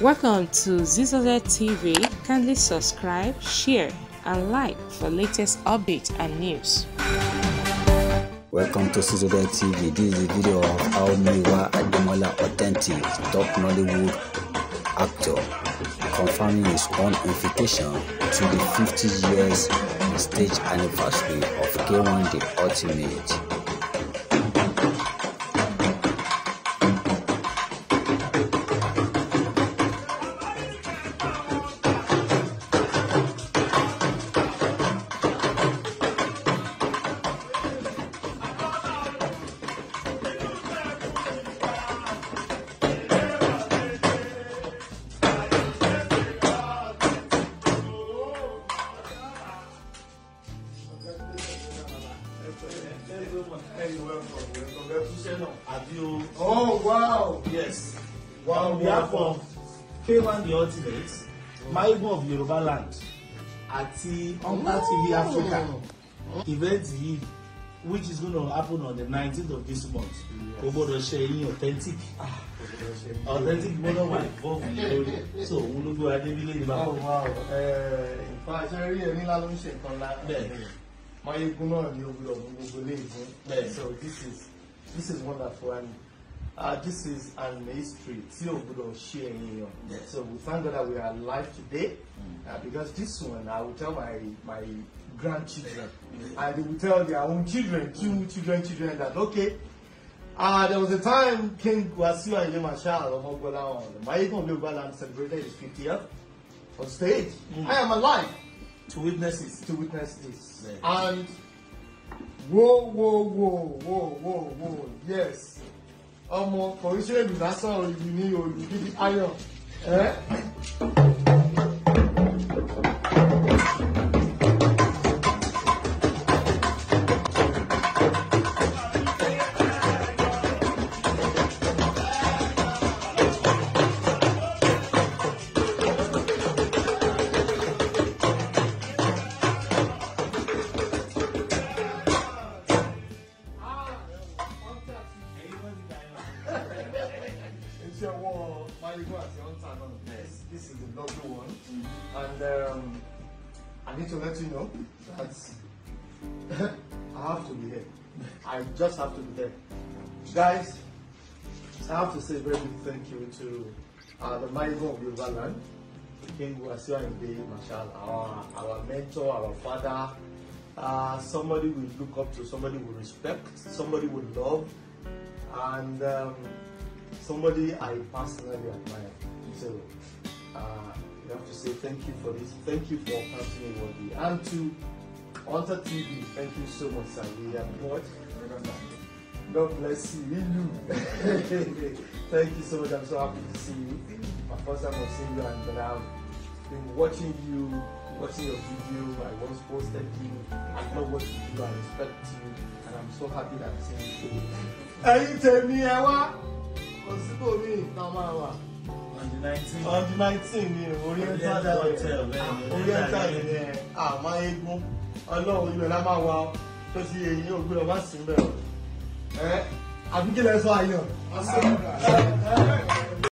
Welcome to Zisodel TV. Kindly subscribe, share, and like for latest updates and news. Welcome to Zisodel TV. This is a video of how Muyiwa Ademola Authentic, top Nollywood actor, confirming his own invitation to the 50 years stage anniversary of K1 The Ultimate. Oh wow! Yes. Wow, On behalf wow. of K1 The Ultimate, Maigun of Yoruba Land àti Hunter TV Africa event yìí which is gonna happen on the nineteenth of this month kò gbọdọ̀ ṣe yín authentic authentic gbọdọ̀ wà involved lórí so òun ló gbé wa débi lẹ́yìn bá Oh wow! Nǹkan àṣẹ rí ẹni ńlá ló ń ṣe nǹkan ńlá. Bẹ́ẹ̀. Máyégún náà ni ó gbọdọ̀ mú gbogbo ilé. Bẹ́ẹ̀. So this is this is wonderful and uh, this is an history tí ò gbọdọ̀ ṣe ẹ̀yìn yàn. Yes. So we thank God that we are alive today uh, because this one I will tell my my grandchildren and they will tell their own children, two children, children that okay. Uh, there was a time King Wasiu Ayinde Marshal Omogbola, the Mayegun of Yoruba land celebrated his 50th on stage. I am alive to witness it. to witness this. Yeah. And whoa, whoa, whoa, whoa, whoa, whoa, yes. Ọmọ kò ń ṣe ìdásán òyìnbí ní olùdíjí ayọ̀. Eh? Iṣẹ́ ọwọ́ Máyégún àti Hunter náà. Yes, this is a lovely one. And um, I need to let you know that I have to be here. I just have to be there. Guys, I have to say a very big thank you to uh, the Mayegun of Yoruba land, King Wasiu Ayinde Marshal, our, our mentor, our father, uh, somebody we look up to, somebody we respect, somebody we love, and um, somebody I personally admire. So uh, you have to say thank you for this. Thank you for me worthy. And to Hunter TV, thank you so much, sir. We are what? God bless you. You. thank you so much. I'm so happy to see you. My first time of seeing you, and but I've been watching you, watching your video. I once posted you. I know what you do. I respect you, and I'm so happy that I'm seeing you. Ẹyin tèmi ẹ wá, kò síbò mí ìta máa wà. on the nineteenth. On the nineteen ni Oriental Oriental ni, àmọ́ eégún. Ọlọ́run ibẹ̀ la máa wà. Tó ti yín ògbé ọba sí bẹ́ẹ̀. Ẹ àbíkí lẹ sọ ayọ̀.